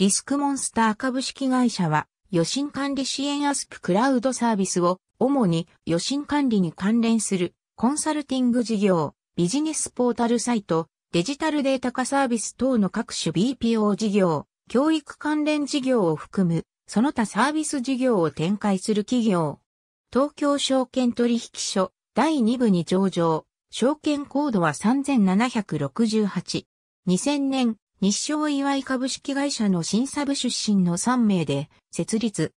リスクモンスター株式会社は、予診管理支援アスプクラウドサービスを、主に予診管理に関連するコンサルティング事業、ビジネスポータルサイト、デジタルデータ化サービス等の各種 BPO 事業、教育関連事業を含む、その他サービス事業を展開する企業。東京証券取引所第2部に上場、証券コードは3768。2000年、日照祝い株式会社の審査部出身の3名で設立。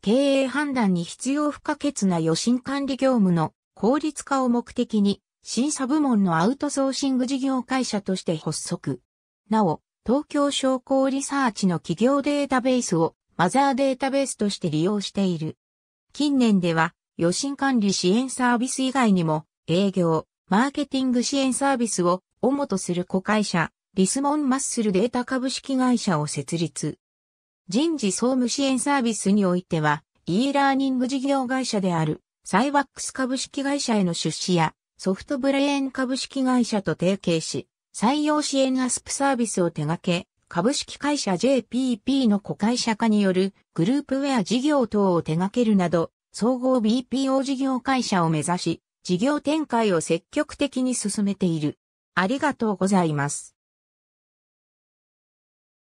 経営判断に必要不可欠な予診管理業務の効率化を目的に審査部門のアウトソーシング事業会社として発足。なお、東京商工リサーチの企業データベースをマザーデータベースとして利用している。近年では、予診管理支援サービス以外にも、営業、マーケティング支援サービスを主とする子会社、リスモンマッスルデータ株式会社を設立。人事総務支援サービスにおいては、e ラーニング事業会社であるサイワックス株式会社への出資やソフトブレーン株式会社と提携し、採用支援アスプサービスを手掛け、株式会社 JPP の子会社化によるグループウェア事業等を手掛けるなど、総合 BPO 事業会社を目指し、事業展開を積極的に進めている。ありがとうございます。